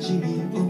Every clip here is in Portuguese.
de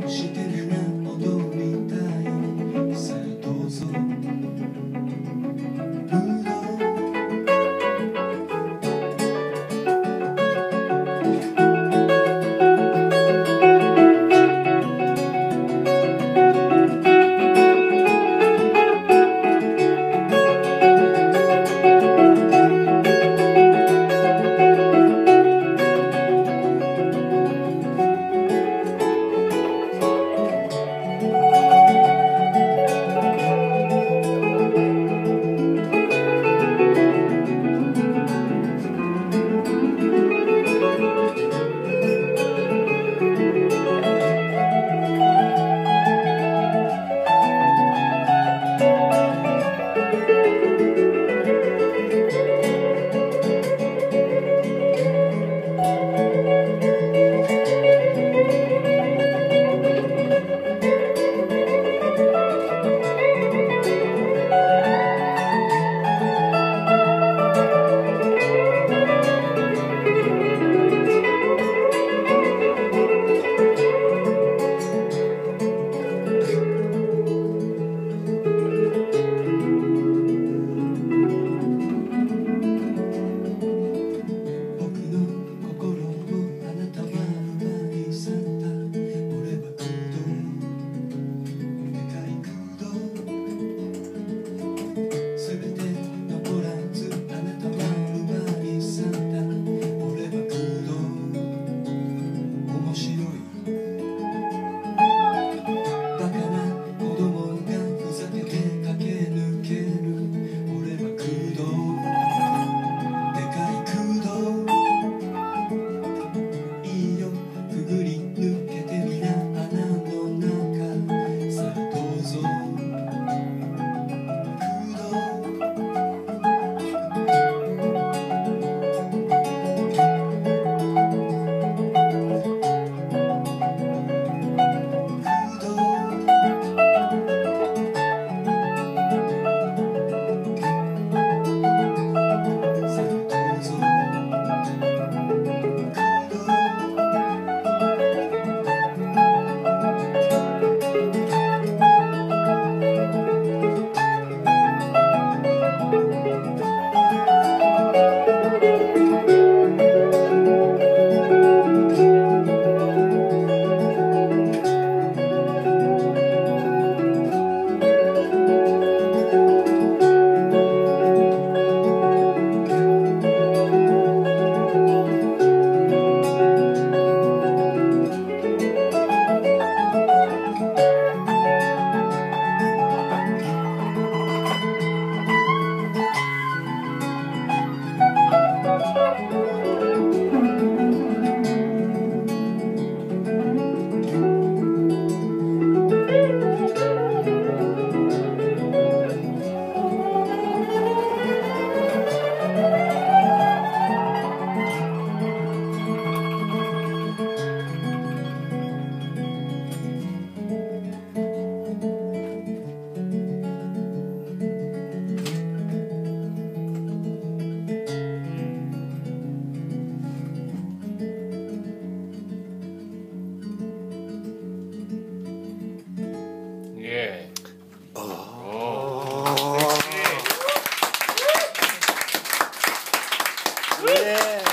Yeah.